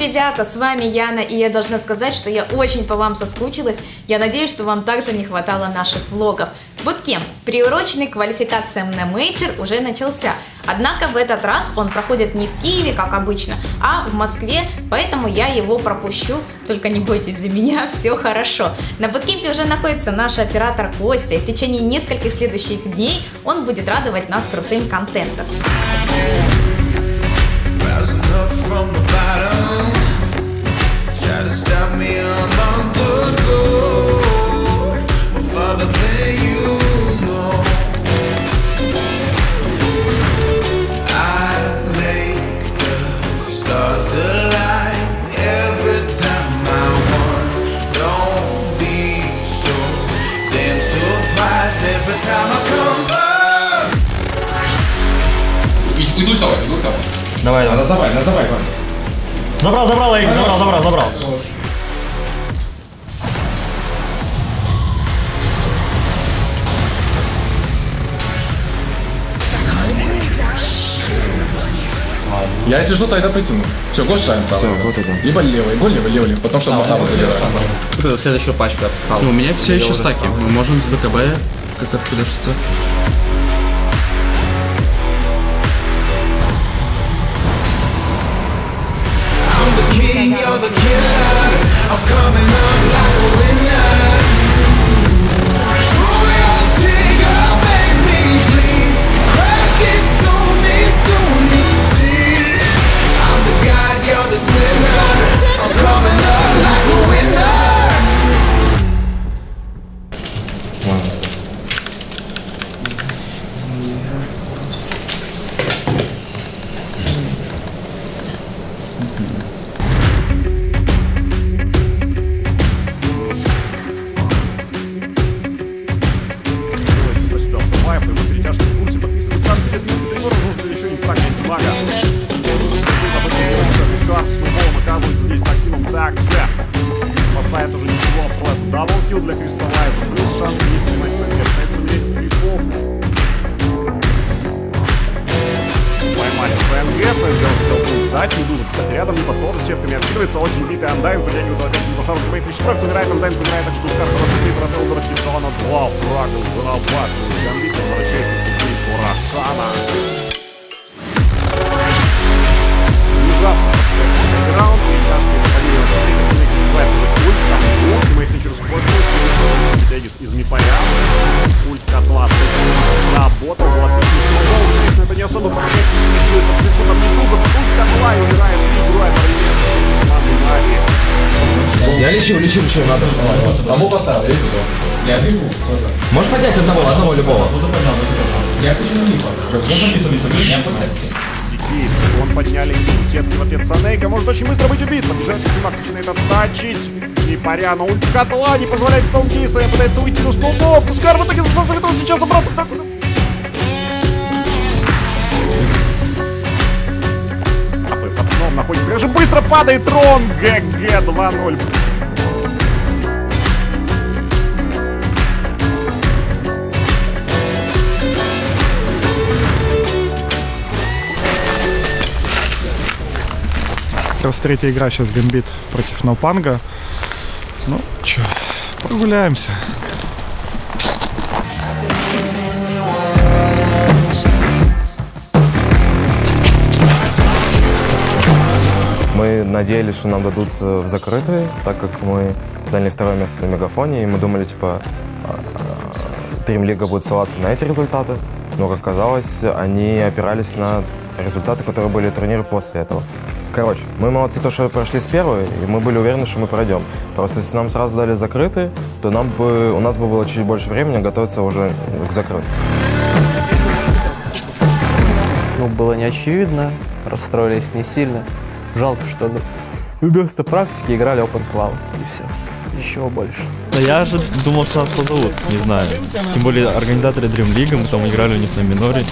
Ребята! С вами Яна, и я должна сказать, что я очень по вам соскучилась. Я надеюсь, что вам также не хватало наших влогов. Буткемп, приуроченный к квалификациям на мейджор, уже начался. Однако в этот раз он проходит не в Киеве, как обычно, а в Москве, поэтому я его пропущу. Только не бойтесь за меня, все хорошо. На буткемпе уже находится наш оператор Костя, и в течение нескольких следующих дней он будет радовать нас крутым контентом. Иду давай, иду давай. Давай, Надо давай. забай, надо забай, Вань. Забрал, забрал, Эйк, забрал, забрал, забрал. Я, если что, тогда притяну. Все, год шаем там. Всё, вот это. Либо левый, гол, либо левый, левый. Потом что забираем. Вот это следующую пачку я поставил. Ну, у меня все еще стаки. Мы можем с БКБ как-то killer. I'm coming up Поставит уже ничего, второй даблкил для Кристаллайза. Плюс шанс поймать побед. 5 сумеет крипов. Поймали ФНГ, ФНГ успел дать. Медуза, кстати, рядом, либо тоже сетками откидывается. Очень битый Андайн, притягивает опять его шару, Грейт Ричстрой, умирает Андайн, умирает, так что Скар хорошо прибрал Элдора Титана 2, фрагл, зарабатывает. Гамбит возвращается к убийству Рошана. Внезапно, раунд, и мы их через спорту, Тегис из Мипаря, ульт котла, работал, был отличный снова, естественно, это не особо помогает, это включу там Медуза, ульт котла и умирает, и игру одновременно, команды Нави. Я лечу, лечу, лечу, надо. Тому поставил, я иду. Я бегу тоже. Можешь поднять одного, одного любого. Я хочу на них. Я записываю, Я. Дикейт, он подняли сетки в ответ Санейка, может очень быстро быть убит, подбежает Ведьмак, начинает оттачить, и паря на ульт котла, не позволяет Стоункейса, пытается уйти, но снова, Пускар в итоге засасывает его сейчас обратно, под сном находится, же быстро падает Рон, ГГ 2-0. Как раз третья игра сейчас Гамбит против Ноупанга. Ну, чё, прогуляемся. Мы надеялись, что нам дадут э, в закрытый, так как мы заняли второе место на Мегафоне, и мы думали, типа, Тримлига будет ссылаться на эти результаты, но, как оказалось, они опирались на результаты, которые были в турнире после этого. Короче, мы молодцы, то, что прошли с первой, и мы были уверены, что мы пройдем. Просто если нам сразу дали закрытый, то нам бы, у нас бы было чуть больше времени готовиться уже к закрытию. ну, было не очевидно, расстроились не сильно. Жалко, что ну, вместо практики играли Open Qual, и все. Еще больше. Да я же думал, что нас позовут, не знаю. Тем более организаторы Dream League, мы там играли у них на миноре.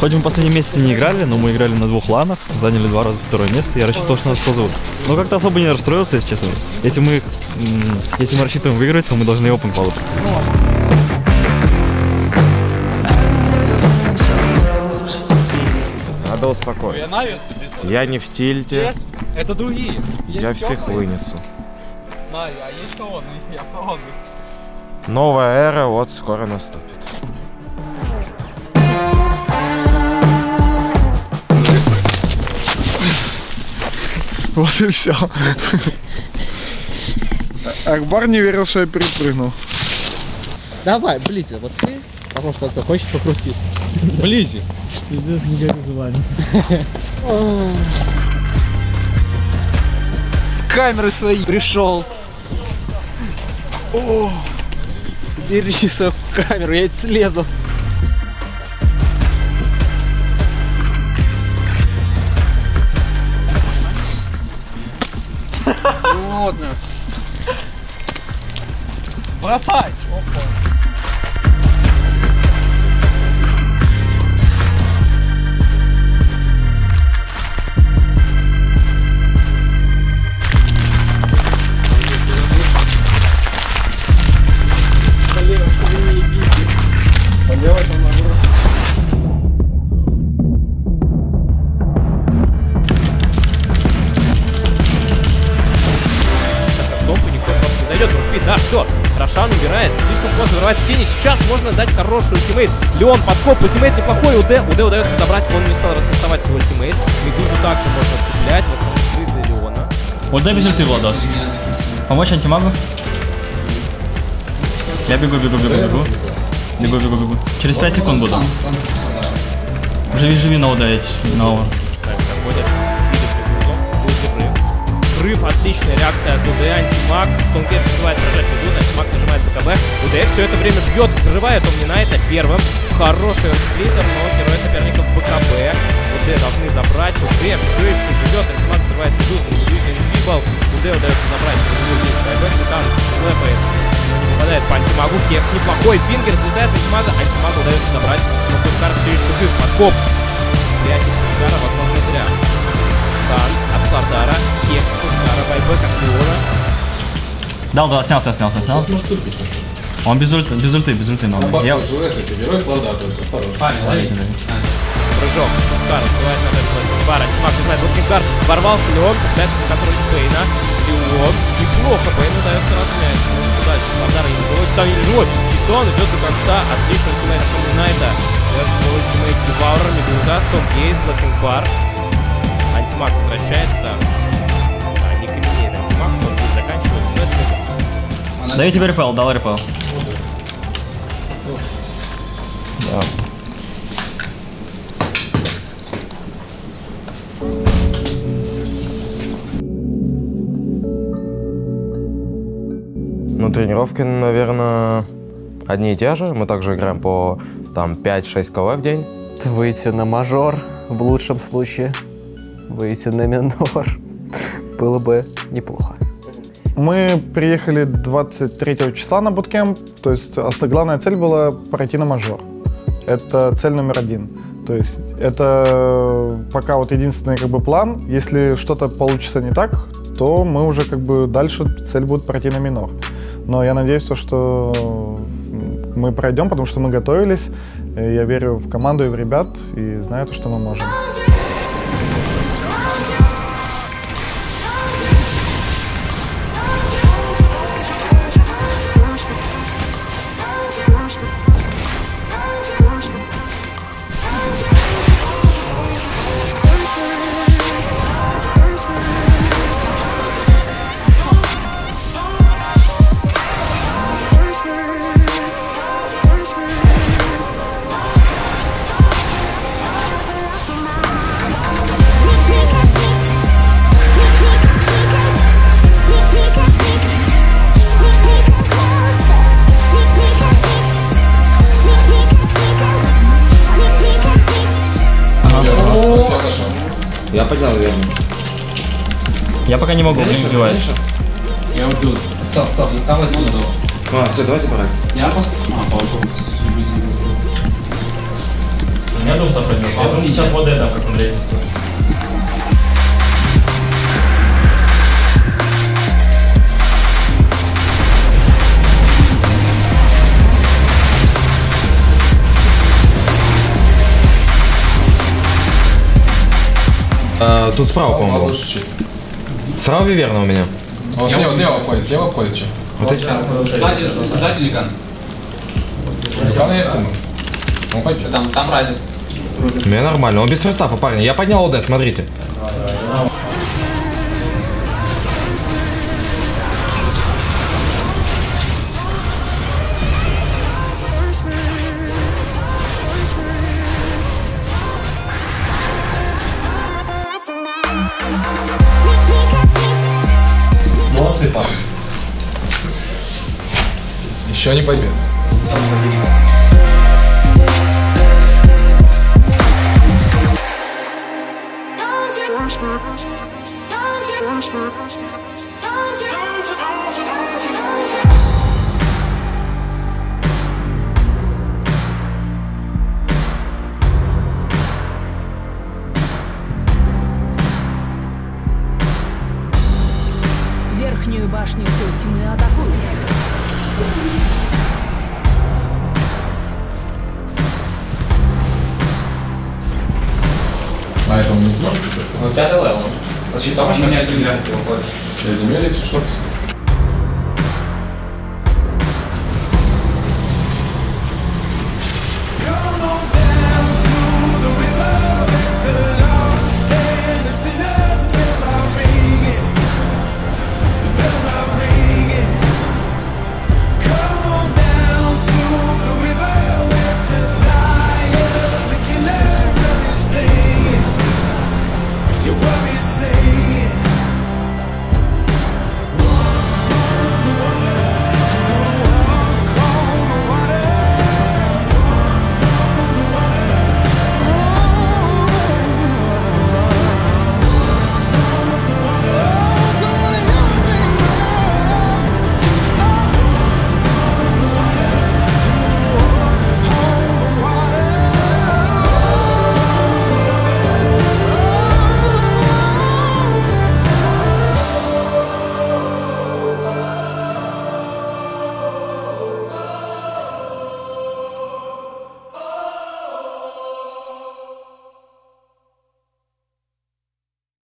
Хоть мы в последнем месяце не играли, но мы играли на двух ланах, заняли два раза второе место, я рассчитывал, что нас позовут. Но как-то особо не расстроился, если честно. Если мы, если мы рассчитываем выиграть, то мы должны Open Qual. Надо успокоиться. Я не в тильте. Это другие. Я всех вынесу. На, а есть холодный? Я холодный. Новая эра вот скоро наступит. Вот и все. Акбар не верил, что я перепрыгнул. Давай, Близи, вот ты, потому что ты хочешь покрутиться. Близи. Пиздец, не горит желание. С камеры своей пришел. О, бери свою камеру, я слезу. Ладно. Бросай! стопу, поздно вырывается тени. Сейчас можно дать хороший ультимейт. Леон подкоп, ультимейт неплохой. УД, УД удается забрать, он не успел раскастовать свой ультимейт. Медузу также можно цеплять. Вот там грызли Леона. Дай без ульты, Владос. Помочь антимагу? Я бегу, бегу, бегу, бегу. Бегу, бегу, бегу. Через 5 секунд буду. Живи, живи на ударить. На Взрыв, отличная реакция от УД, антимаг. Стоункейс успевает прожать Медузу, антимаг нажимает БКБ. УД все это время бьет, взрывает Омнинайта первым. Хороший сплиттер, но герой соперников БКБ. УД должны забрать, УД все еще живет, антимаг взрывает Медузу, Медуза инфибл. УД удается забрать, Медузу есть байбек, там слэпает. Не попадает по антимагу, Кекс неплохой, Фингер взлетает антимага, антимагу удается забрать, но Пускар все еще жив, подкоп. Прячет Пускара, возможно, зря. Стан от Слардара, Кекс, Пускара, байбек от Леона. Дал, дал, снялся, снялся, снялся. Он без ульты, без ульты, без ульты, но я... Герой слада только, осторожно. Прыжок, Пускар открывает на Пускар, антимаг не знает, Лукнингар, ворвался Леон, пытается законтролить Бейна. Леон, неплохо, Бейн удается. Ну, что дальше? Слардар не живой, там не живой. Читон идет до конца, отлично, ультимейт от Найта. Свой ультимейт Деваура, Медуза, Стоп Гейс, Блэкинг Антимаг возвращается. А, не каменеет антимаг, Стоп Гейс заканчивается. Но это Даю тебе репел, дал репел. Да. Ну, тренировки, наверное, одни и те же. Мы также играем по там 5-6 КВ в день. Выйти на мажор в лучшем случае, выйти на минор было бы неплохо. Мы приехали 23 числа на буткемп, то есть главная цель была пройти на мажор. Это цель номер один. То есть это пока вот единственный как бы план. Если что-то получится не так, то мы уже как бы дальше цель будет пройти на минор. Но я надеюсь, то, что мы пройдем, потому что мы готовились. Я верю в команду и в ребят и знаю, то, что мы можем. Поднял верно. Я пока не могу, не убивает. Я убил. Стоп, стоп, там вот сюда. А, все, давайте пора. Я просто... А, пауку. У меня дом думаю, сейчас вот это, как он лестница. Тут справа, по-моему. Ладно, был. чуть-чуть. Справа верно у меня. Он слева, слева обходит, слева обходит что? Вот эти. Сзади, сзади ликан. Ликан есть ему? Он пойдет. Там, там разик. У меня нормально. Он без ферстафа, парни. Я поднял ОД, смотрите. Молодцы, парни. Еще не победа. Верхнюю Значит, там еще не земля выходит. Я земель, если что.